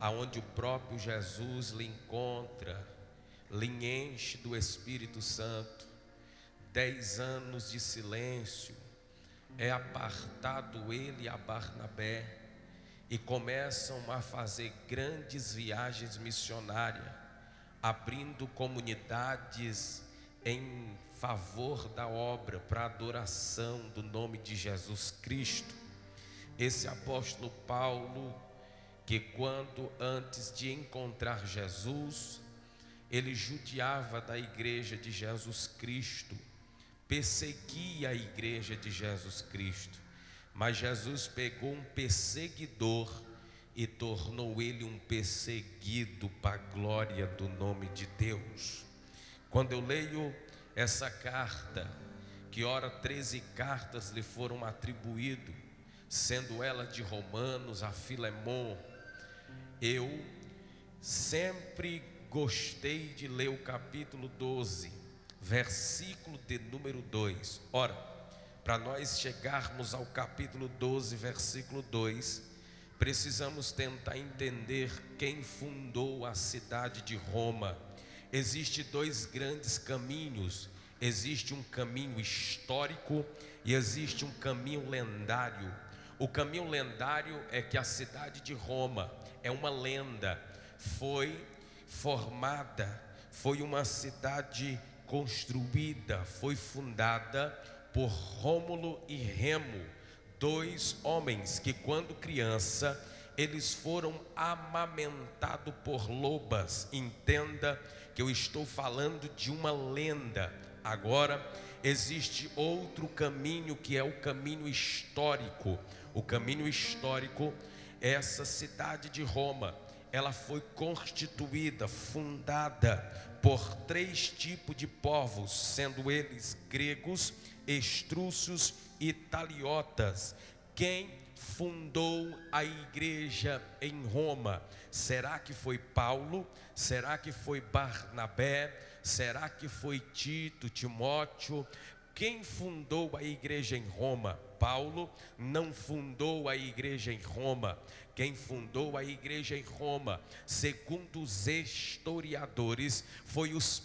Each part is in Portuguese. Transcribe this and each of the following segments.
aonde o próprio Jesus lhe encontra, lhe enche do Espírito Santo. Dez anos de silêncio, é apartado ele a Barnabé e começam a fazer grandes viagens missionárias, abrindo comunidades em favor da obra, para adoração do nome de Jesus Cristo. Esse apóstolo Paulo, que quando antes de encontrar Jesus, ele judiava da igreja de Jesus Cristo, perseguia a igreja de Jesus Cristo, mas Jesus pegou um perseguidor e tornou ele um perseguido para a glória do nome de Deus. Quando eu leio essa carta, que ora 13 cartas lhe foram atribuídas, sendo ela de Romanos a Filemon, eu sempre gostei de ler o capítulo 12, versículo de número 2. Ora, para nós chegarmos ao capítulo 12, versículo 2, precisamos tentar entender quem fundou a cidade de Roma. Existem dois grandes caminhos. Existe um caminho histórico e existe um caminho lendário. O caminho lendário é que a cidade de Roma é uma lenda, foi formada, foi uma cidade construída, foi fundada por Rômulo e Remo, dois homens que quando criança eles foram amamentados por lobas. Entenda que eu estou falando de uma lenda. Agora existe outro caminho que é o caminho histórico. O caminho histórico essa cidade de Roma ela foi constituída, fundada por três tipos de povos, sendo eles gregos, estrúcios e italiotas. Quem fundou a igreja em Roma? Será que foi Paulo? Será que foi Barnabé? Será que foi Tito, Timóteo? Quem fundou a igreja em Roma? Paulo não fundou a igreja em Roma. Quem fundou a igreja em Roma, segundo os historiadores, foi os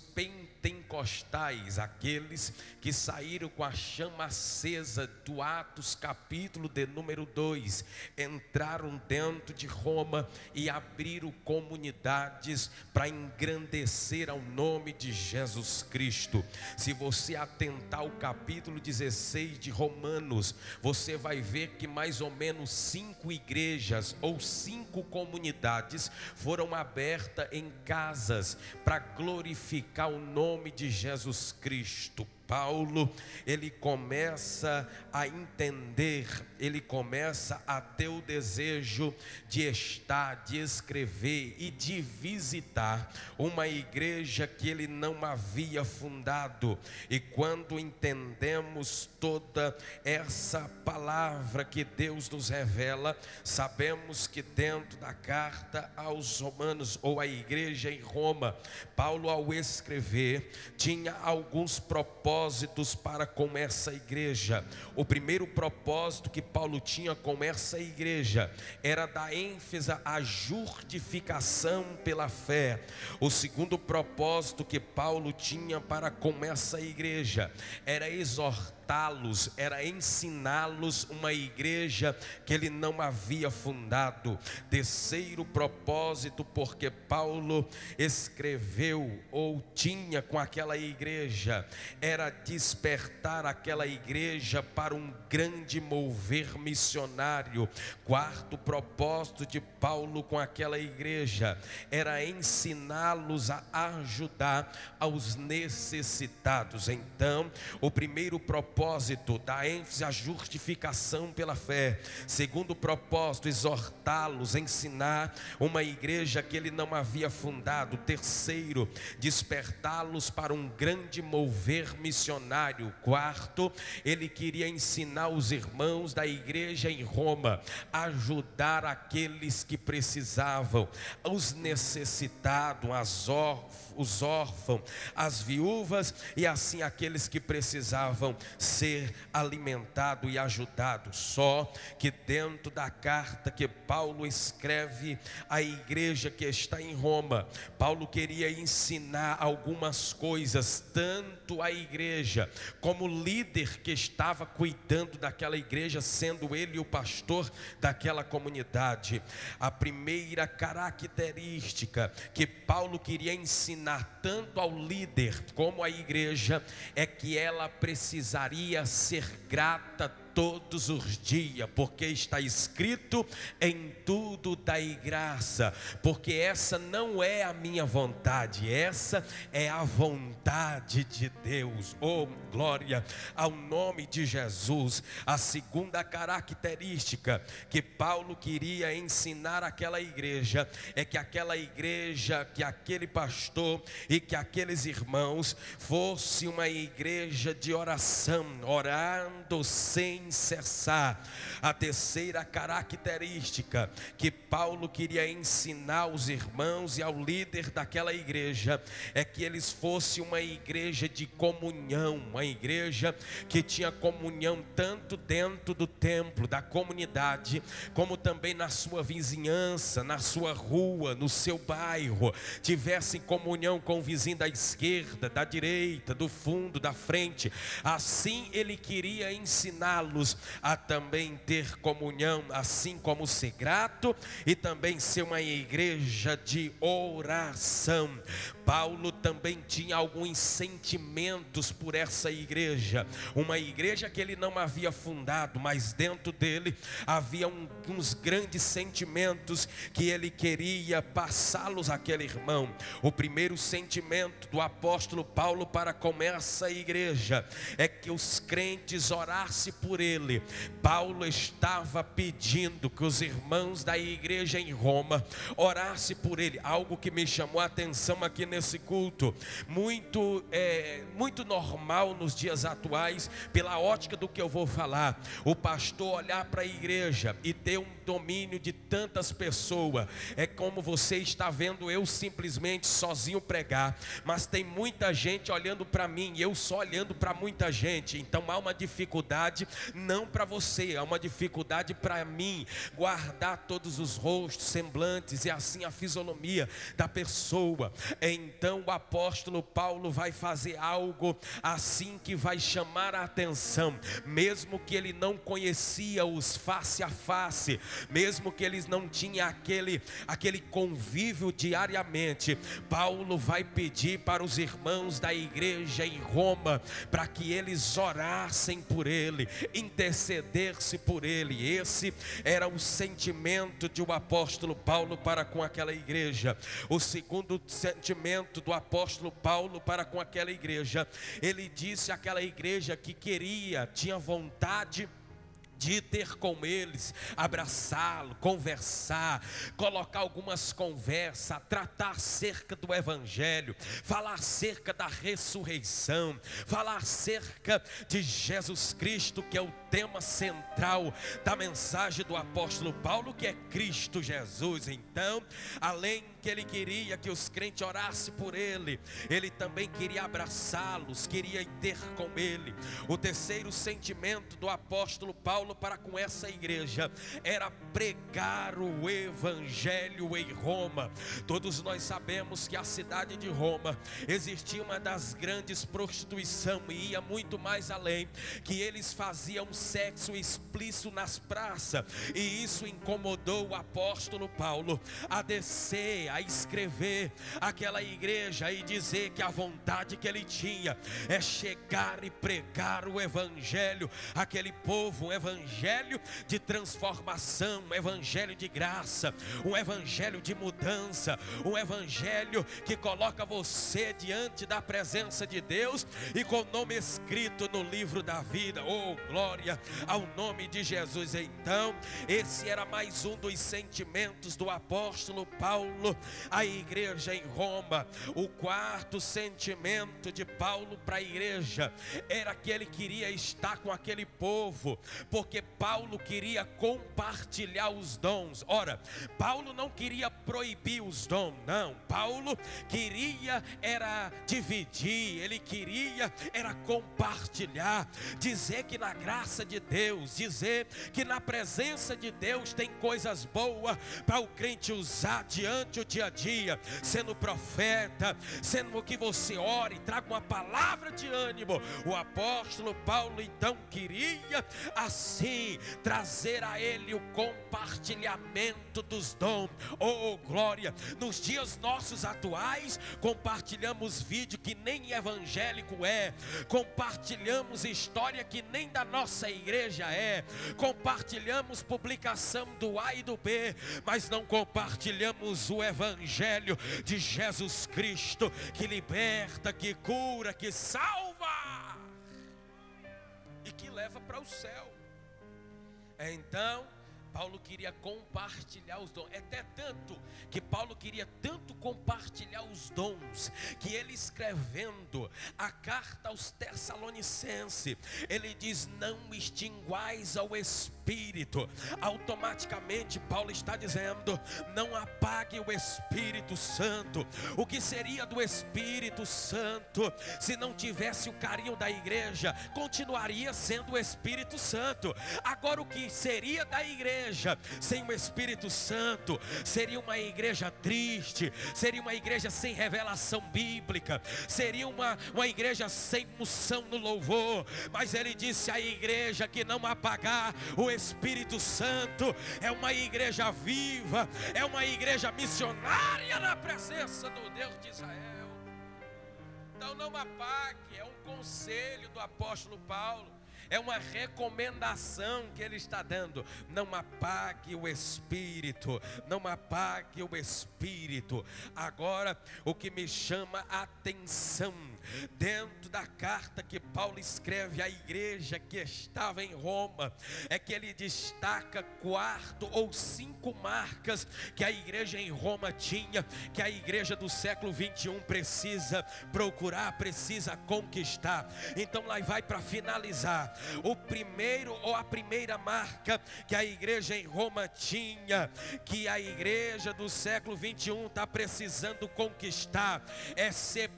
pentecostais, aqueles que saíram com a chama acesa do Atos, capítulo de número 2, entraram dentro de Roma e abriram comunidades para engrandecer ao nome de Jesus Cristo. Se você atentar ao capítulo 16 de Romanos, você vai ver que mais ou menos cinco igrejas ou cinco comunidades foram abertas em casas para glorificar o nome de Jesus Cristo. Paulo, ele começa a entender, ele começa a ter o desejo de estar, de escrever e de visitar uma igreja que ele não havia fundado. E quando entendemos toda essa palavra que Deus nos revela, sabemos que dentro da carta aos Romanos ou à igreja em Roma, Paulo ao escrever tinha alguns propósitos propósitos para com essa igreja. O primeiro propósito que Paulo tinha com essa igreja era dar ênfase à justificação pela fé. O segundo propósito que Paulo tinha para com essa igreja era exortar exortá-los, era ensiná-los uma igreja que ele não havia fundado. Terceiro propósito, porque Paulo escreveu ou tinha com aquela igreja, era despertar aquela igreja para um grande mover missionário. Quarto propósito de Paulo com aquela igreja era ensiná-los a ajudar aos necessitados. Então, o primeiro propósito propósito, dá ênfase à justificação pela fé. Segundo propósito, exortá-los, ensinar uma igreja que ele não havia fundado. Terceiro, despertá-los para um grande mover missionário. Quarto, ele queria ensinar os irmãos da igreja em Roma a ajudar aqueles que precisavam, os necessitados, as órfãos, os órfãos, as viúvas e assim aqueles que precisavam ser alimentado e ajudado. Só que dentro da carta que Paulo escreve à igreja que está em Roma, Paulo queria ensinar algumas coisas, tanto à igreja, como líder que estava cuidando daquela igreja, sendo ele o pastor daquela comunidade. A primeira característica que Paulo queria ensinar tanto ao líder como à igreja é que ela precisaria ser grata todos os dias, porque está escrito em tudo dai graça, porque essa não é a minha vontade, essa é a vontade de Deus. Oh, glória ao nome de Jesus. A segunda característica que Paulo queria ensinar àquela igreja é que aquela igreja, que aquele pastor e que aqueles irmãos fosse uma igreja de oração, orando sem cessar. A terceira característica que Paulo queria ensinar aos irmãos e ao líder daquela igreja é que eles fossem uma igreja de comunhão, uma igreja que tinha comunhão tanto dentro do templo, da comunidade, como também na sua vizinhança, na sua rua, no seu bairro, tivessem comunhão com o vizinho da esquerda, da direita, do fundo, da frente. Assim ele queria ensiná-los a também ter comunhão, assim como ser grato e também ser uma igreja de oração. Paulo também tinha alguns sentimentos por essa igreja, uma igreja que ele não havia fundado, mas dentro dele havia um, uns grandes sentimentos que ele queria passá-los àquele irmão. O primeiro sentimento do apóstolo Paulo para com essa igreja é que os crentes orassem por ele. Paulo estava pedindo que os irmãos da igreja em Roma orassem por ele, algo que me chamou a atenção aqui nesse culto, muito, é, muito normal nos dias atuais, pela ótica do que eu vou falar. O pastor olhar para a igreja e ter um domínio de tantas pessoas, é como você está vendo eu simplesmente sozinho pregar, mas tem muita gente olhando para mim, e eu só olhando para muita gente, então há uma dificuldade, não para você, há uma dificuldade para mim guardar todos os rostos, semblantes e assim a fisionomia da pessoa. Então o apóstolo Paulo vai fazer algo assim que vai chamar a atenção, mesmo que ele não conhecia os face a face, mesmo que eles não tinham aquele aquele convívio diariamente. Paulo vai pedir para os irmãos da igreja em Roma para que eles orassem por ele, interceder-se por ele. Esse era o sentimento de o um apóstolo Paulo para com aquela igreja. O segundo sentimento do apóstolo Paulo para com aquela igreja, ele disse àquela igreja que queria, tinha vontade de ter com eles, abraçá-lo, conversar, colocar algumas conversas, tratar acerca do Evangelho, falar acerca da ressurreição, falar acerca de Jesus Cristo, que é o tema central da mensagem do apóstolo Paulo, que é Cristo Jesus. Então, além que ele queria que os crentes orassem por ele, ele também queria abraçá-los, queria ter com ele. O terceiro sentimento do apóstolo Paulo para com essa igreja era pregar o evangelho em Roma. Todos nós sabemos que a cidade de Roma existia uma das grandes prostituição e ia muito mais além, que eles faziam sexo explícito nas praças, e isso incomodou o apóstolo Paulo a descer a escrever aquela igreja e dizer que a vontade que ele tinha é chegar e pregar o evangelho, aquele povo, um evangelho de transformação, um evangelho de graça, um evangelho de mudança, um evangelho que coloca você diante da presença de Deus e com o nome escrito no livro da vida. Oh, glória ao nome de Jesus. Então, esse era mais um dos sentimentos do apóstolo Paulo a igreja em Roma. O quarto sentimento de Paulo para a igreja era que ele queria estar com aquele povo, porque Paulo queria compartilhar os dons. Ora, Paulo não queria proibir os dons, não. Paulo queria era dividir, ele queria era compartilhar, dizer que na graça de Deus, dizer que na presença de Deus tem coisas boas para o crente usar diante dia a dia, sendo profeta, sendo que você ore, traga uma palavra de ânimo. O apóstolo Paulo então queria assim trazer a ele o compartilhamento dos dons. Oh, glória! Nos dias nossos atuais, compartilhamos vídeo que nem evangélico é, compartilhamos história que nem da nossa igreja é, compartilhamos publicação do A e do B, mas não compartilhamos o evangelho de Jesus Cristo que liberta, que cura, que salva e que leva para o céu. Então, Paulo queria compartilhar os dons. É até tanto que Paulo queria tanto compartilhar os dons, que ele escrevendo a carta aos Tessalonicenses, ele diz: Não extinguais ao Espírito. Automaticamente, Paulo está dizendo: Não apague o Espírito Santo. O que seria do Espírito Santo se não tivesse o carinho da igreja? Continuaria sendo o Espírito Santo. Agora, o que seria da igreja? igreja sem o Espírito Santo seria uma igreja triste, seria uma igreja sem revelação bíblica, seria uma, uma igreja sem unção no louvor. Mas ele disse: a igreja que não apagar o Espírito Santo é uma igreja viva, é uma igreja missionária na presença do Deus de Israel. Então não apague, é um conselho do apóstolo Paulo é uma recomendação que ele está dando. Não apague o espírito, não apague o espírito. Agora, o que me chama a atenção, dentro da carta que Paulo escreve à igreja que estava em Roma, é que ele destaca quatro ou cinco marcas que a igreja em Roma tinha, que a igreja do século 21 precisa procurar, precisa conquistar. Então, lá vai para finalizar o primeiro ou a primeira marca que a igreja em Roma tinha, que a igreja do século 21 está precisando conquistar, é ser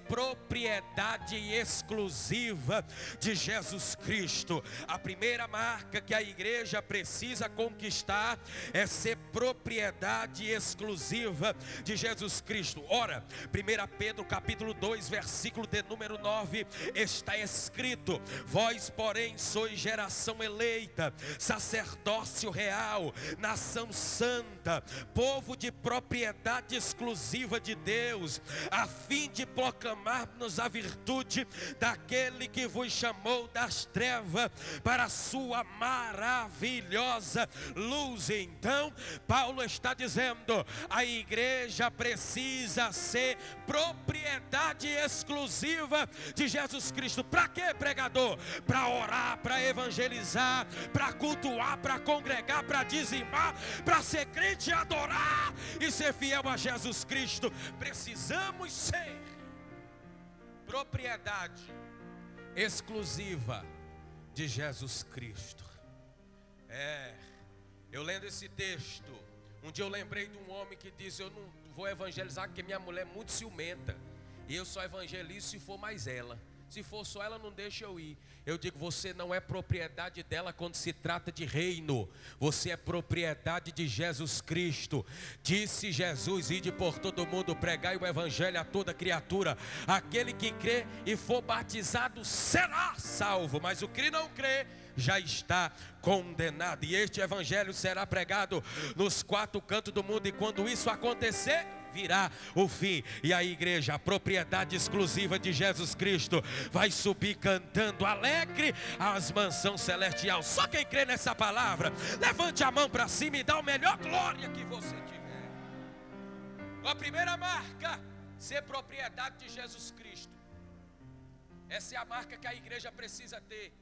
propriedade exclusiva de Jesus Cristo. A primeira marca que a igreja precisa conquistar é ser propriedade exclusiva de Jesus Cristo. Ora, 1 Pedro capítulo 2, versículo de número 9, está escrito: Vós, porém, sois geração eleita, sacerdócio real, nação santa, povo de propriedade exclusiva de Deus, a fim de proclamarmos a virtude daquele que vos chamou das trevas para a sua maravilhosa luz. Então, Paulo está dizendo: a igreja precisa ser propriedade exclusiva de Jesus Cristo. Para quê, pregador? Para orar, para evangelizar, para cultuar, para congregar, para dizimar, para ser crente, adorar e ser fiel a Jesus Cristo. Precisamos ser propriedade exclusiva de Jesus Cristo. É, eu lendo esse texto, um dia eu lembrei de um homem que disse: Eu não vou evangelizar porque minha mulher é muito ciumenta, e eu só evangelizo se for mais ela. Se for só ela, não deixa eu ir. Eu digo, você não é propriedade dela quando se trata de reino. Você é propriedade de Jesus Cristo. Disse Jesus: Ide por todo mundo, pregai o evangelho a toda criatura. Aquele que crê e for batizado será salvo. Mas o que não crê já está condenado. E este evangelho será pregado nos quatro cantos do mundo. E quando isso acontecer, virá o fim, e a igreja, a propriedade exclusiva de Jesus Cristo, vai subir cantando alegre às mansões celestiais. Só quem crê nessa palavra, levante a mão para cima e dá o melhor glória que você tiver. A primeira marca, ser propriedade de Jesus Cristo. Essa é a marca que a igreja precisa ter.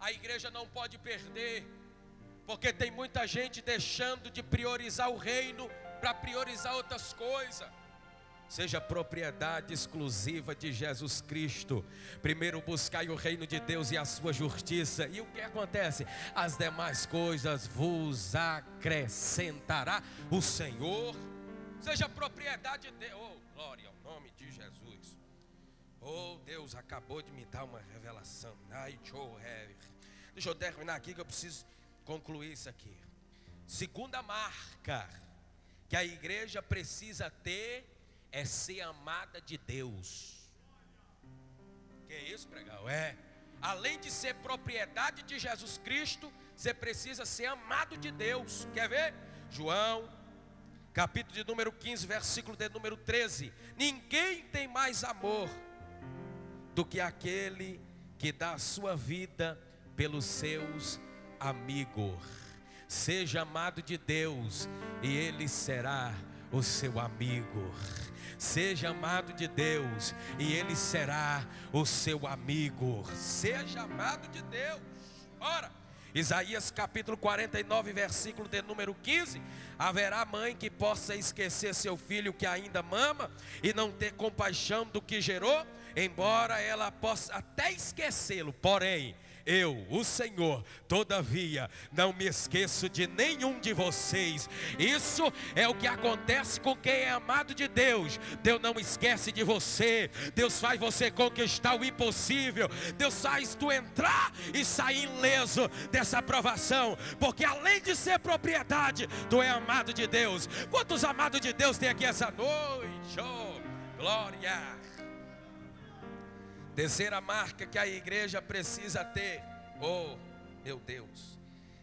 A igreja não pode perder, porque tem muita gente deixando de priorizar o reino para priorizar outras coisas. seja propriedade exclusiva de Jesus Cristo. Primeiro buscai o reino de Deus e a sua justiça. E o que acontece? As demais coisas vos acrescentará o Senhor. Seja propriedade de Deus. Oh, glória ao nome de Jesus. Oh, Deus acabou de me dar uma revelação. Deixa eu terminar aqui que eu preciso concluir isso aqui. Segunda marca que a igreja precisa ter é ser amada de Deus. Que isso, pregal? É. Além de ser propriedade de Jesus Cristo, você precisa ser amado de Deus. Quer ver? João, capítulo de número 15, versículo de número 13. Ninguém tem mais amor do que aquele que dá a sua vida pelos seus amigos. Seja amado de Deus, e Ele será o seu amigo. Seja amado de Deus e Ele será o seu amigo. Seja amado de Deus. Ora, Isaías capítulo 49, versículo de número 15: Haverá mãe que possa esquecer seu filho que ainda mama e não ter compaixão do que gerou, embora ela possa até esquecê-lo, porém eu, o Senhor, todavia, não me esqueço de nenhum de vocês. Isso é o que acontece com quem é amado de Deus. Deus não esquece de você. Deus faz você conquistar o impossível. Deus faz tu entrar e sair ileso dessa aprovação, porque além de ser propriedade, tu é amado de Deus. Quantos amados de Deus tem aqui essa noite? Oh, glória! Terceira marca que a igreja precisa ter, oh meu Deus,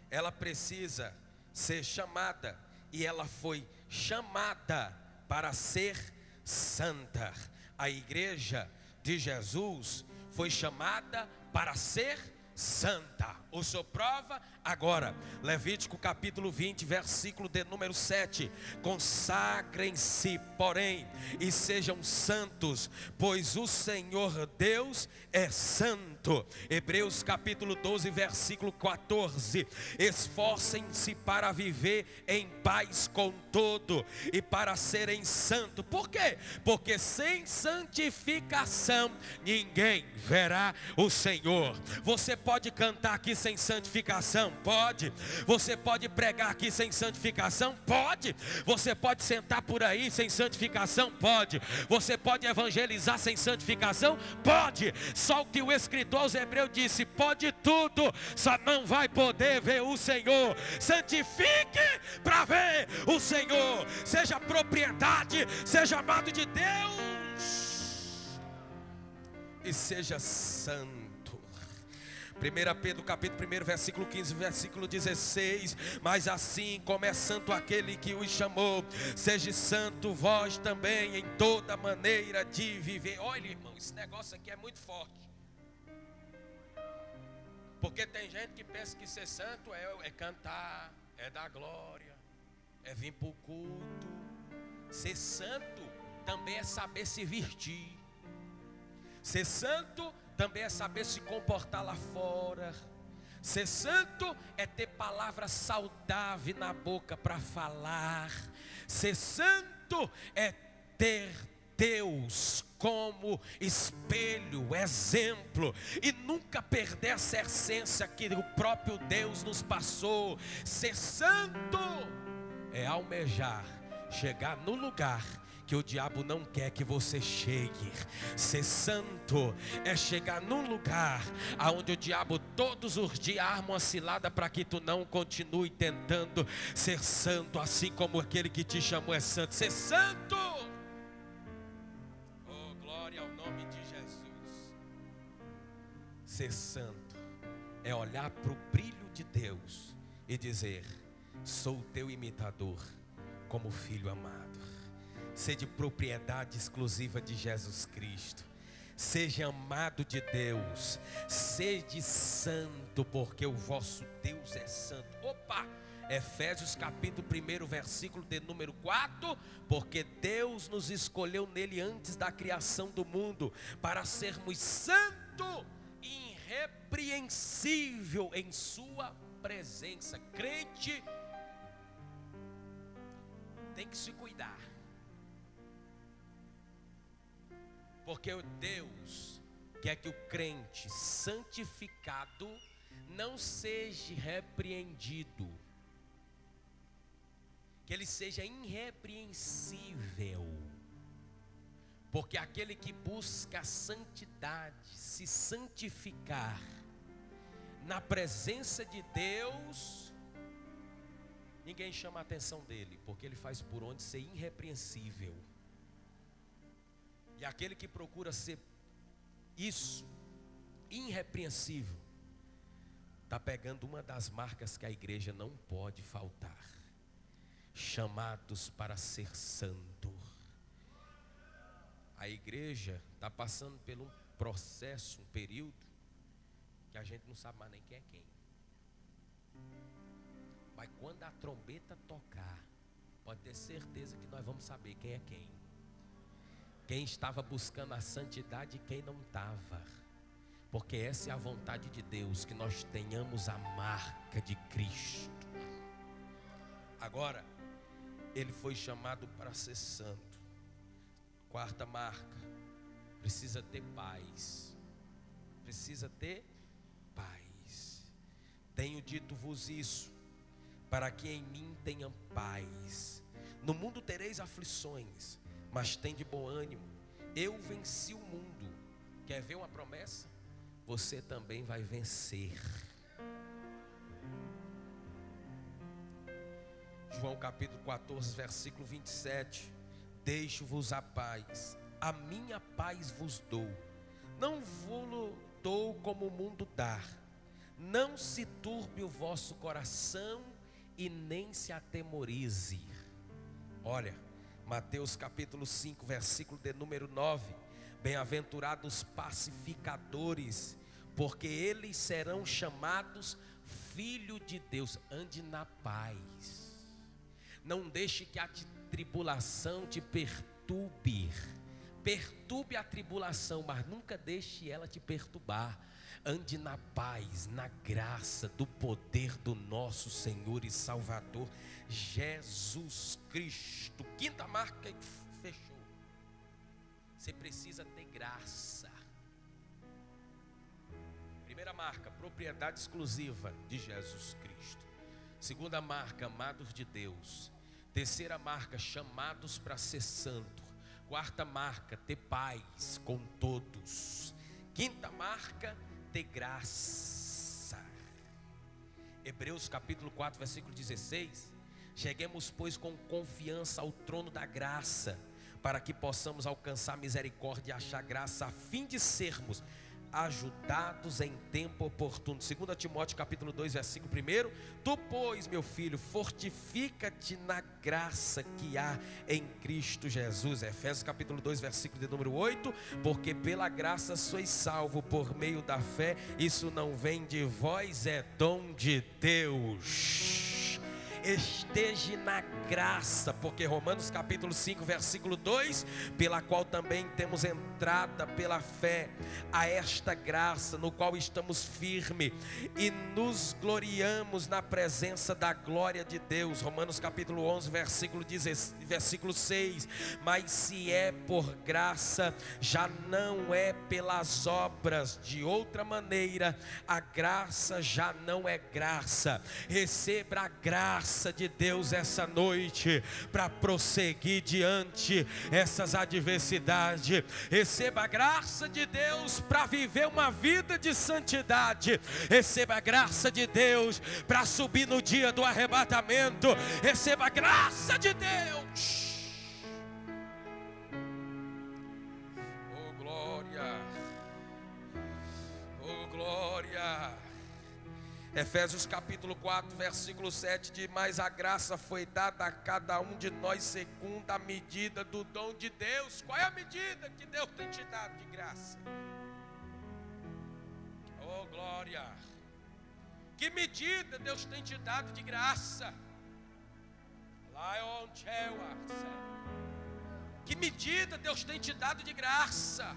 ela precisa ser chamada, e ela foi chamada para ser santa. A igreja de Jesus foi chamada para ser santa. O senhor prova agora. Levítico capítulo 20, versículo de número 7. Consagrem-se, porém, e sejam santos, pois o Senhor Deus é santo. Hebreus capítulo 12, versículo 14. Esforcem-se para viver em paz com todo e para serem santos. Por quê? Porque sem santificação ninguém verá o Senhor. Você pode cantar aqui sem santificação? Pode. Você pode pregar aqui sem santificação? Pode. Você pode sentar por aí sem santificação? Pode. Você pode evangelizar sem santificação? Pode. Só o que o escritor aos Hebreus disse: pode tudo, só não vai poder ver o Senhor. Santifique para ver o Senhor. Seja propriedade, seja amado de Deus e seja santo. 1 Pedro capítulo 1, versículo 15, versículo 16. Mas assim como é santo aquele que os chamou, seja santo vós também em toda maneira de viver. Olha, irmão, esse negócio aqui é muito forte. Porque tem gente que pensa que ser santo é, é cantar, é dar glória, é vir para o culto. Ser santo também é saber se vestir. Ser santo também é saber se comportar lá fora. Ser santo é ter palavra saudável na boca para falar. Ser santo é ter Deus como espelho, exemplo, e nunca perder essa essência que o próprio Deus nos passou. Ser santo é almejar chegar no lugar que o diabo não quer que você chegue. Ser santo é chegar num lugar aonde o diabo todos os dias arma uma cilada para que tu não continue tentando ser santo, assim como aquele que te chamou é santo. Ser santo. Oh, glória ao nome de Jesus. Ser santo é olhar para o brilho de Deus e dizer: Sou teu imitador, como filho amado de propriedade exclusiva de Jesus Cristo. Seja amado de Deus, sede santo, porque o vosso Deus é santo. Opa! Efésios capítulo 1, versículo de número 4, porque Deus nos escolheu nele antes da criação do mundo, para sermos santo e irrepreensível em sua presença. Crente tem que se cuidar Porque Deus quer que o crente santificado não seja repreendido, que ele seja irrepreensível. Porque aquele que busca a santidade, se santificar na presença de Deus, ninguém chama a atenção dele, porque ele faz por onde ser irrepreensível. E aquele que procura ser isso, irrepreensível, está pegando uma das marcas que a igreja não pode faltar: chamados para ser santo. A igreja está passando por um processo, um período, que a gente não sabe mais nem quem é quem. Mas quando a trombeta tocar, pode ter certeza que nós vamos saber quem é quem. Quem estava buscando a santidade e quem não estava. Porque essa é a vontade de Deus, que nós tenhamos a marca de Cristo. Agora, ele foi chamado para ser santo. Quarta marca, precisa ter paz. Precisa ter paz. Tenho dito-vos isso, para que em mim tenham paz. No mundo tereis aflições, mas tem de bom ânimo. Eu venci o mundo. Quer ver uma promessa? Você também vai vencer. João capítulo 14, versículo 27. Deixo-vos a paz, a minha paz vos dou. Não vos dou como o mundo dá. Não se turbe o vosso coração e nem se atemorize. Olha, Mateus capítulo 5, versículo de número 9. Bem-aventurados pacificadores, porque eles serão chamados filho de Deus. Ande na paz. Não deixe que a tribulação te perturbe. Perturbe a tribulação, mas nunca deixe ela te perturbar. Ande na paz, na graça do poder do nosso Senhor e Salvador Jesus Cristo. Quinta marca que fechou. Você precisa ter graça. Primeira marca, propriedade exclusiva de Jesus Cristo. Segunda marca, amados de Deus. Terceira marca, chamados para ser santo. Quarta marca, ter paz com todos. Quinta marca, ter graça. Hebreus capítulo 4, versículo 16 Cheguemos, pois, com confiança ao trono da graça, para que possamos alcançar misericórdia e achar graça, a fim de sermos ajudados em tempo oportuno. 2 Timóteo capítulo 2, versículo 1. Tu, pois, meu filho, fortifica-te na graça que há em Cristo Jesus. Efésios capítulo 2, versículo de número 8. Porque pela graça sois salvo por meio da fé. Isso não vem de vós, é dom de Deus esteja na graça, porque Romanos capítulo 5, versículo 2, pela qual também temos entrada pela fé a esta graça, no qual estamos firmes e nos gloriamos na presença da glória de Deus. Romanos capítulo 11, versículo 10, versículo 6. Mas se é por graça, já não é pelas obras, de outra maneira, a graça já não é graça. Receba a graça graça de Deus essa noite para prosseguir diante essas adversidades. Receba a graça de Deus para viver uma vida de santidade. Receba a graça de Deus para subir no dia do arrebatamento. Receba a graça de Deus. Efésios capítulo 4, versículo 7 diz: Mas a graça foi dada a cada um de nós segundo a medida do dom de Deus. Qual é a medida que Deus tem te dado de graça? Oh glória! Que medida Deus tem te dado de graça? Que medida Deus tem te dado de graça?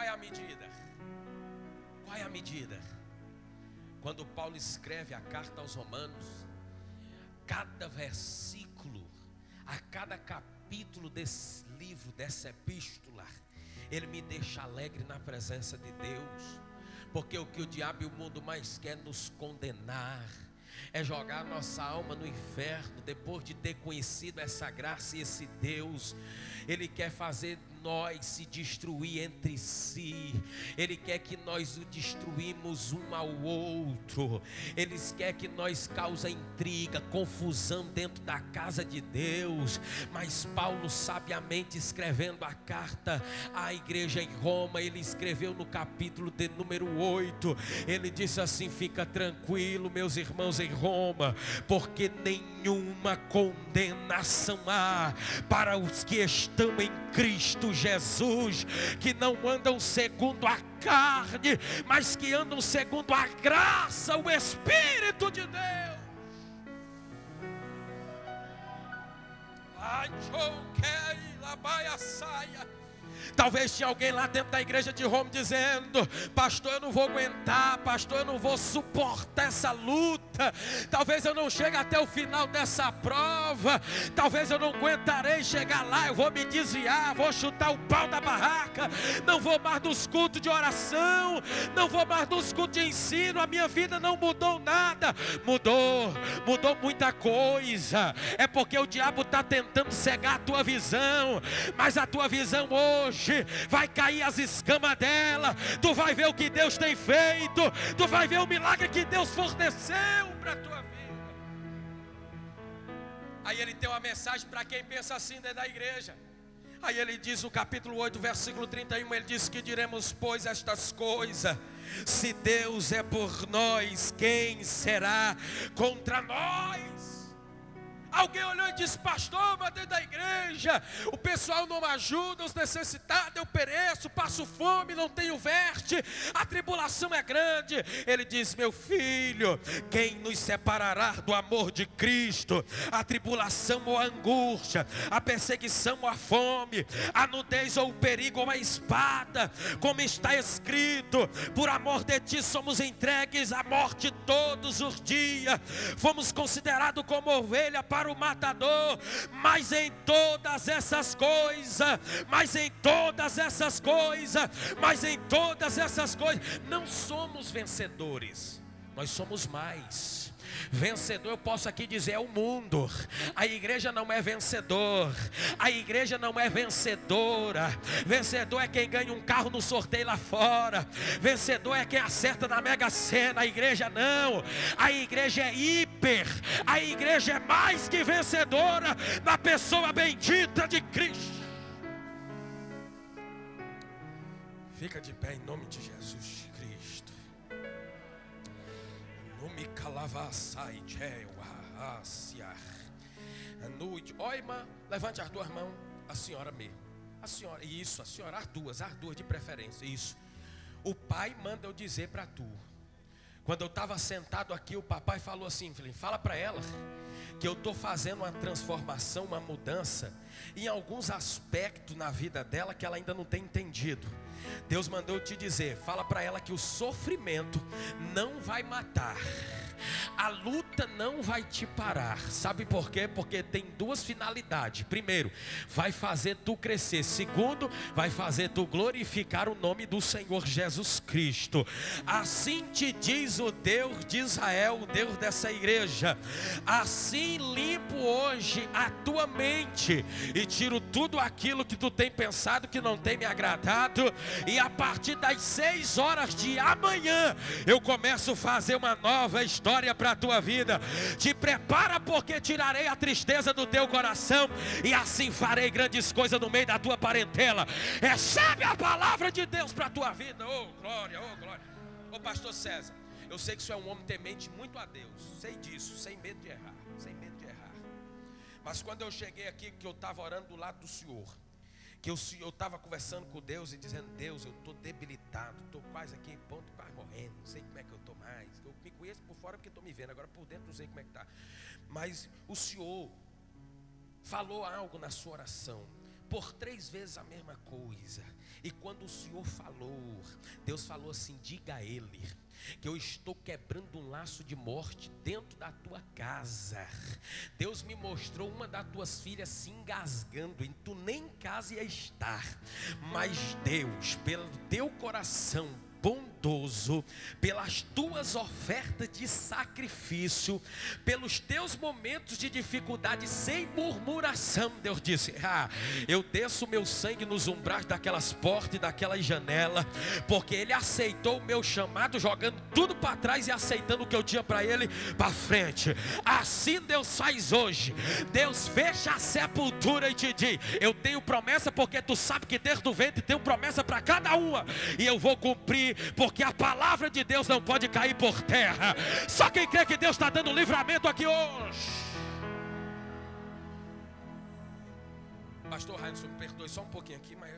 Qual é a medida? Qual é a medida? Quando Paulo escreve a carta aos Romanos, cada versículo a cada capítulo desse livro, dessa epístola, ele me deixa alegre na presença de Deus, porque o que o diabo e o mundo mais quer nos condenar é jogar nossa alma no inferno depois de ter conhecido essa graça e esse Deus. Ele quer fazer nós se destruir entre si. Ele quer que nós o destruímos um ao outro. Ele quer que nós causa intriga, confusão dentro da casa de Deus. Mas Paulo sabiamente escrevendo a carta à igreja em Roma, ele escreveu no capítulo de número 8. Ele disse assim: "Fica tranquilo, meus irmãos em Roma, porque nenhuma condenação há para os que estão em Cristo Jesus, que não andam segundo a carne, mas que andam segundo a graça, o Espírito de Deus. Ai, saia. Talvez tinha alguém lá dentro da igreja de Roma dizendo: Pastor, eu não vou aguentar, Pastor, eu não vou suportar essa luta. Talvez eu não chegue até o final dessa prova. Talvez eu não aguentarei chegar lá. Eu vou me desviar, vou chutar o pau da barraca. Não vou mais nos cultos de oração. Não vou mais nos cultos de ensino. A minha vida não mudou nada. Mudou, mudou muita coisa. É porque o diabo está tentando cegar a tua visão. Mas a tua visão hoje hoje vai cair as escamas dela. Tu vai ver o que Deus tem feito. Tu vai ver o milagre que Deus forneceu para a tua vida. Aí ele tem uma mensagem para quem pensa assim dentro da igreja. Aí ele diz no capítulo 8, versículo 31, ele diz que diremos, pois, estas coisas. Se Deus é por nós, quem será contra nós? Alguém olhou e disse: Pastor, mas dentro da igreja, o pessoal não ajuda, os necessitados, eu pereço, passo fome, não tenho veste, a tribulação é grande. Ele diz: Meu filho, quem nos separará do amor de Cristo? A tribulação ou a angústia, a perseguição ou a fome, a nudez ou o perigo ou a espada, como está escrito: Por amor de ti somos entregues à morte todos os dias, fomos considerados como ovelha para para o matador, mas em todas essas coisas, mas em todas essas coisas, mas em todas essas coisas, não somos vencedores, nós somos mais. Vencedor, eu posso aqui dizer, é o mundo. A igreja não é vencedor. A igreja não é vencedora. Vencedor é quem ganha um carro no sorteio lá fora. Vencedor é quem acerta na Mega Sena. A igreja não. A igreja é hiper. A igreja é mais que vencedora na pessoa bendita de Cristo. Fica de pé em nome de Jesus. Noite. Ó irmã, levante as duas mãos. A senhora mesmo. A senhora, isso, a senhora, as duas, as duas de preferência. Isso. O pai manda eu dizer para tu. Quando eu estava sentado aqui, o papai falou assim: fala para ela que eu estou fazendo uma transformação, uma mudança em alguns aspectos na vida dela que ela ainda não tem entendido. Deus mandou te dizer, fala para ela que o sofrimento não vai matar. A luta não vai te parar. Sabe por quê? Porque tem duas finalidades. Primeiro, vai fazer tu crescer. Segundo, vai fazer tu glorificar o nome do Senhor Jesus Cristo. Assim te diz o Deus de Israel, o Deus dessa igreja. Assim limpo hoje a tua mente e tiro tudo aquilo que tu tem pensado que não tem me agradado. E a partir das seis horas de amanhã eu começo a fazer uma nova história para a tua vida. Te prepara, porque tirarei a tristeza do teu coração e assim farei grandes coisas no meio da tua parentela. Recebe a palavra de Deus para a tua vida. Oh, glória, oh, glória. Ô, oh, pastor César, eu sei que você é um homem temente muito a Deus. Sei disso, sem medo de errar, sem medo de errar. Mas quando eu cheguei aqui, que eu estava orando do lado do Senhor, que eu estava conversando com Deus e dizendo, Deus, eu estou debilitado, estou quase aqui, ponto, quase morrendo, não sei como é que eu estou mais. Eu me conheço por fora porque estou me vendo, agora por dentro não sei como é que está. Mas o Senhor falou algo na sua oração. por três vezes a mesma coisa. E quando o Senhor falou, Deus falou assim: diga a ele que eu estou quebrando um laço de morte dentro da tua casa. Deus me mostrou uma das tuas filhas se engasgando, e tu nem em casa ia estar, mas Deus, pelo teu coração bondoso, pelas tuas ofertas de sacrifício, pelos teus momentos de dificuldade sem murmuração. Deus disse: Ah, eu desço meu sangue nos umbrais daquelas portas e daquelas janelas, porque Ele aceitou o meu chamado, jogando tudo para trás e aceitando o que eu tinha para Ele para frente. Assim Deus faz hoje. Deus fecha a sepultura e te diz: Eu tenho promessa, porque tu sabe que desde o ventre tenho promessa para cada uma, e eu vou cumprir porque a palavra de Deus não pode cair por terra. Só quem crê que Deus está dando livramento aqui hoje. Pastor Heinz, me perdoe só um pouquinho aqui, mas